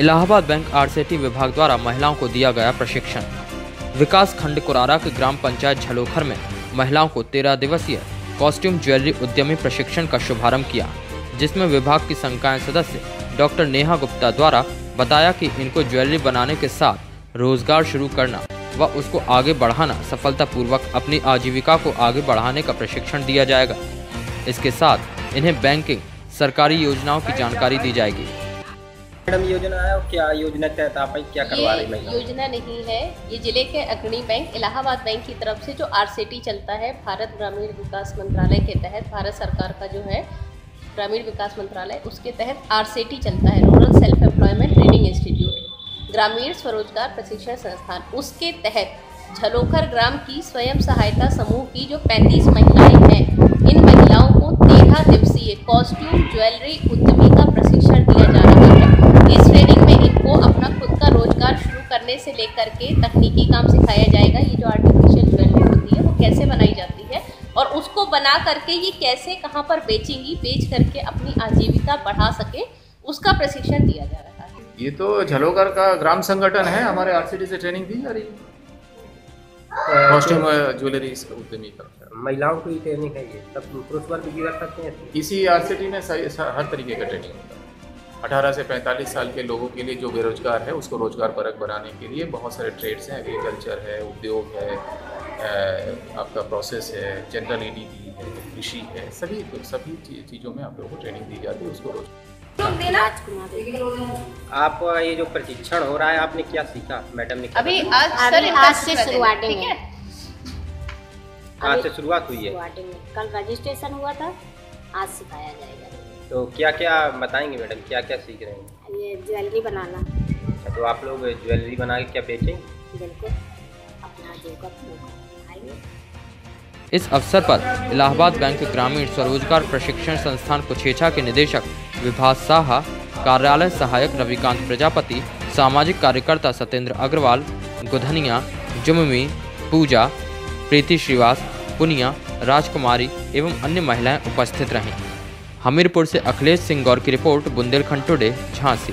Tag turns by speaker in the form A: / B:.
A: Allahabad bank RCT विभाग द्वारा महिलाओं को दिया गया प्रशिक्षण। विकास खंड कुरारा के ग्राम पंचायत झलोखर में महिलाओं को तेरह दिवसीय कॉस्ट्यूम ज्वेलरी उद्यमी प्रशिक्षण का शुभारंभ किया, जिसमें विभाग की संकाय सदस्य डॉक्टर नेहा गुप्ता द्वारा बताया कि इनको ज्वेलरी बनाने के साथ रोज़गार शुरू करना व उसको आगे बढ़ाना सफलतापूर्वक अपनी आजीविका को आगे बढ़ाने का प्रशिक्षण दिया जाएगा। इसके साथ इन्हें बैंकिंग, सरकारी योजनाओं की जानकारी दी जाएगी।
B: मैडम योजना है और क्या योजना के तहत आप क्या करवा रही महिला?
C: योजना नहीं है। ये ज़िले के अग्रणी बैंक इलाहाबाद बैंक की तरफ़ से जो आरसीटी चलता है भारत ग्रामीण विकास मंत्रालय के तहत भारत सरकार का जो है ग्रामीण विकास मंत्रालय उसके तहत आरसीटी चलता है rural self employment training institute ग्रामीण स्वरोजगार प्रशिक्षण संस्थान। उसके तहत झलोखर ग्राम की स्वयं सहायता समूह की जो 35 महिलाएँ हैं इन महिलाओं को तेरह दिवसीय कॉस्ट्यूम ज्वेलरी उद्यमी का प्रशिक्षण दिया जा रहा है इस ट्रेनिंग में इनको अपना खुद का रोज़गार शुरू करने से लेकर के तकनीकी काम सिखाया जाएगा ये जो आर्टिफिशियल ज्वेलरी होती है वो कैसे बनाई जाती है और उसको बना करके ये कैसे कहाँ पर बेचेंगी बेच करके अपनी आजीविका बढ़ा सके उसका प्रशिक्षण दिया जा रहा है।
D: ये तो झलोगर का ग्राम संगठन है हमारे आरसीटी से ट्रेनिंग दी जा रही है। कॉस्ट्यूम ज्वेलरी उद्यमी है
B: महिलाओं की ट्रेनिंग है ये तब पुरुष वर्ग भी कर सकते हैं?
D: इसी आरसीटी में हर तरीके का ट्रेनिंग होता है। अठारह से पैंतालीस साल के लोगों के लिए जो बेरोजगार है उसको रोज़गार परक बनाने के लिए बहुत सारे ट्रेड्स हैं। एग्रीकल्चर है उद्योग है आपका प्रोसेस है जनरल ईडीपी है कृषि है सभी सभी चीज़ों में आप लोगों को ट्रेनिंग दी जाती है उसको
B: आप ये जो प्रशिक्षण हो रहा है आपने क्या सीखा? मैडम ने
C: अभी आज सर
E: आज से
C: है,
E: शुरुआती
C: ठीक है।
B: कहाँ से शुरुआत हुई है।
E: कल रजिस्ट्रेशन हुआ था आज सिखाया जाएगा।
B: तो क्या क्या बताएँगे मैडम? क्या क्या सीख रहे हैं?
E: ये ज्वेलरी बनाना।
B: अच्छा, तो आप लोग ज्वेलरी बना के क्या बेचेंगे?
E: बिल्कुल। अपना
A: इस अवसर पर इलाहाबाद बैंक ग्रामीण स्वरोजगार प्रशिक्षण संस्थान कुछेछा के निदेशक विभास साहा कार्यालय सहायक रविकांत प्रजापति सामाजिक कार्यकर्ता सत्येंद्र अग्रवाल गुधनिया जुम्मी पूजा प्रीति श्रीवास पुनिया राजकुमारी एवं अन्य महिलाएँ उपस्थित रहीं। हमीरपुर से अखिलेश सिंह गौर की रिपोर्ट बुंदेलखंड टुडे झांसी।